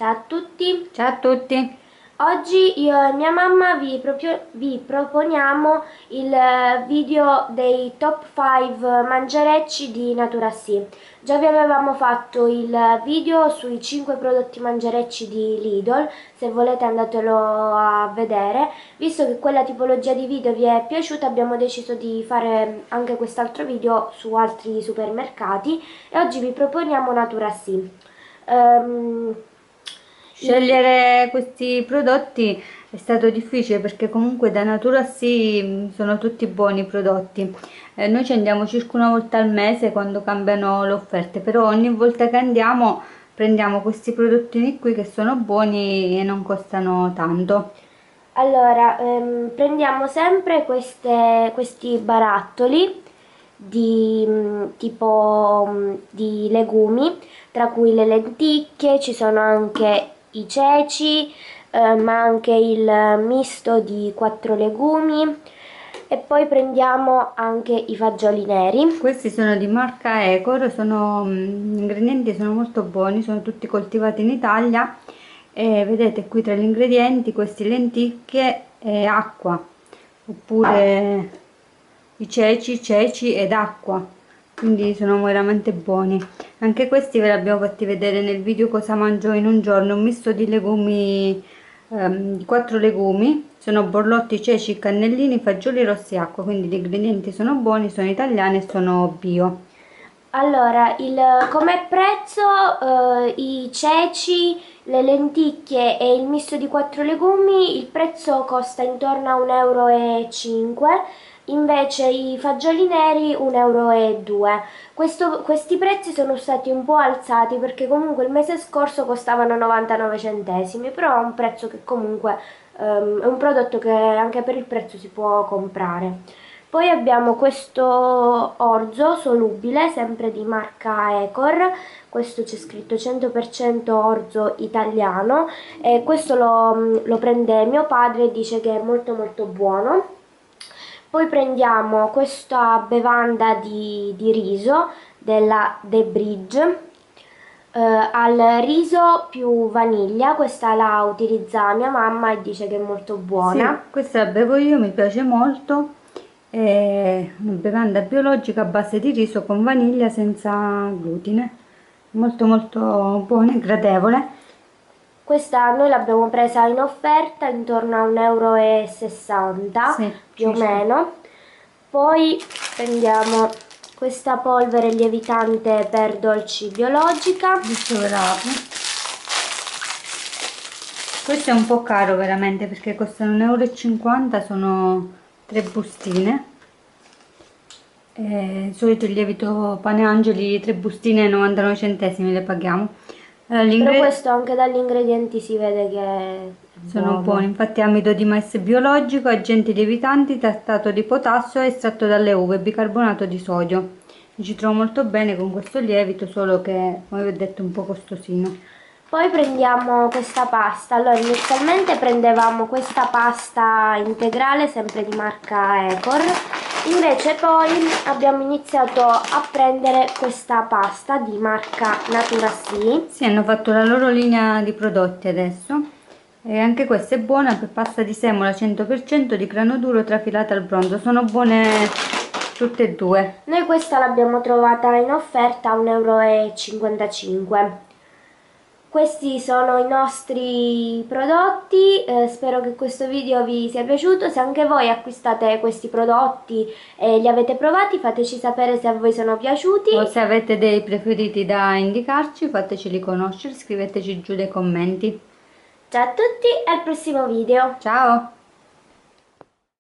Ciao a tutti. Ciao a tutti. Oggi io e mia mamma vi, proprio, vi proponiamo il video dei top 5 mangerecci di Natura Sì. Già vi avevamo fatto il video sui 5 prodotti mangerecci di Lidl, se volete andatelo a vedere. Visto che quella tipologia di video vi è piaciuta abbiamo deciso di fare anche quest'altro video su altri supermercati e oggi vi proponiamo Natura Sì. Um, Scegliere questi prodotti è stato difficile perché comunque da natura sì sono tutti buoni prodotti. Eh, noi ci andiamo circa una volta al mese quando cambiano le offerte, però ogni volta che andiamo prendiamo questi prodottini qui che sono buoni e non costano tanto. Allora, ehm, prendiamo sempre queste, questi barattoli di tipo di legumi, tra cui le lenticchie, ci sono anche i ceci, eh, ma anche il misto di quattro legumi. E poi prendiamo anche i fagioli neri. Questi sono di marca Ecor, sono, mm, gli ingredienti sono molto buoni, sono tutti coltivati in Italia. E vedete qui tra gli ingredienti queste lenticchie e acqua oppure i ceci, ceci ed acqua quindi sono veramente buoni. Anche questi ve li abbiamo fatti vedere nel video cosa mangio in un giorno un misto di legumi ehm, di quattro legumi. Sono borlotti, ceci, cannellini, fagioli rossi e acqua. Quindi gli ingredienti sono buoni, sono italiani e sono bio. Allora, il, come prezzo eh, i ceci, le lenticchie e il misto di quattro legumi il prezzo costa intorno a 1,5 euro invece i fagioli neri 1,02 euro. Questo, questi prezzi sono stati un po' alzati perché comunque il mese scorso costavano 99 centesimi, però è un prezzo che comunque um, è un prodotto che anche per il prezzo si può comprare. Poi abbiamo questo orzo solubile, sempre di marca Ecor, questo c'è scritto 100% orzo italiano. E questo lo, lo prende mio padre e dice che è molto molto buono. Poi prendiamo questa bevanda di, di riso della The Bridge. Eh, al riso più vaniglia, questa la utilizza mia mamma e dice che è molto buona. Sì, questa bevo io, mi piace molto, è una bevanda biologica a base di riso con vaniglia senza glutine, molto molto buona e gradevole questa noi l'abbiamo presa in offerta intorno a 1,60 euro sì, più o meno. Poi prendiamo questa polvere lievitante per dolci biologica. Questo è un po' caro veramente perché costano 1,50 euro, sono tre bustine. Eh, di solito il lievito pane angeli, tre bustine 99 centesimi le paghiamo però questo anche dagli ingredienti si vede che sono buoni, infatti amido di mais biologico, agenti lievitanti, trattato di potassio, estratto dalle uve, bicarbonato di sodio. Mi ci trovo molto bene con questo lievito, solo che come vi ho detto è un po' costosino. Poi prendiamo questa pasta, allora inizialmente prendevamo questa pasta integrale sempre di marca Ecor invece poi abbiamo iniziato a prendere questa pasta di marca Natura Sì sì hanno fatto la loro linea di prodotti adesso. E anche questa è buona per pasta di semola 100% di grano duro trafilata al bronzo sono buone tutte e due. Noi questa l'abbiamo trovata in offerta a 1,55 euro questi sono i nostri prodotti, eh, spero che questo video vi sia piaciuto, se anche voi acquistate questi prodotti e li avete provati fateci sapere se a voi sono piaciuti. O se avete dei preferiti da indicarci fateceli conoscere, scriveteci giù nei commenti. Ciao a tutti e al prossimo video. Ciao!